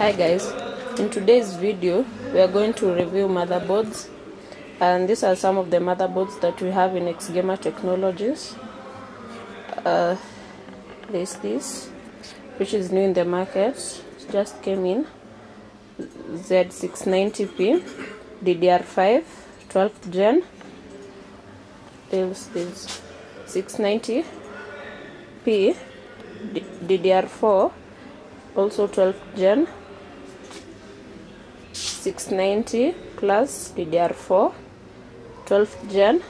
Hi guys, in today's video we are going to review motherboards. And these are some of the motherboards that we have in Xgamer Technologies. Uh, there's this which is new in the market, just came in. Z690p DDR5 12th gen. There's this 690p DDR4 also 12th gen 690 plus DDR4 12th gen.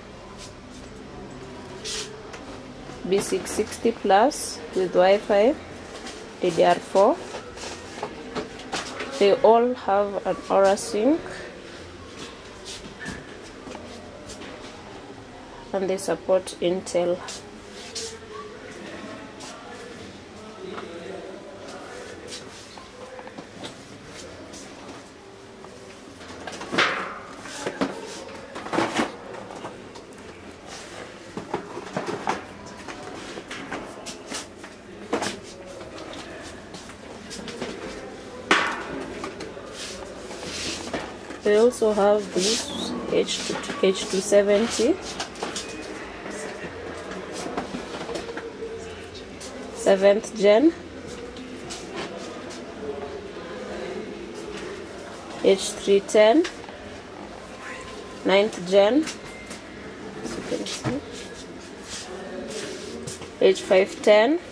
B660 plus with Wi-Fi DDR4 they all have an Aura sync. And they support Intel We also have this H2, H270 seventh gen. H310 ninth gen. As you can see. H510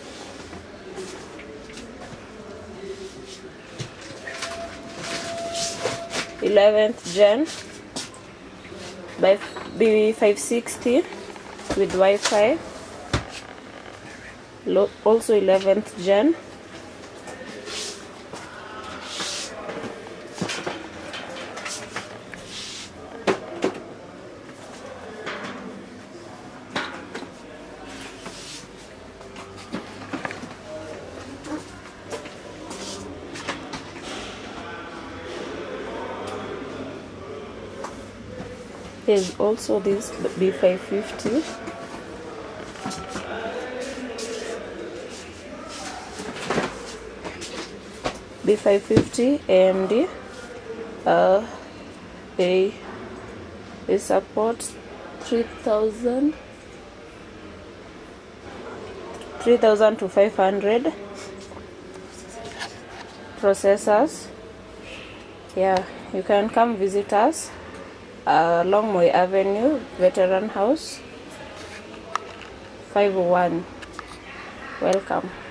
11th gen by B560 with Wi-Fi. Also 11th gen There's also this B550 B550 AMD uh, they they support 3000 3000 to 500 processors. Yeah you can come visit us uh, along Moi Avenue, Veteran House, 501. Welcome.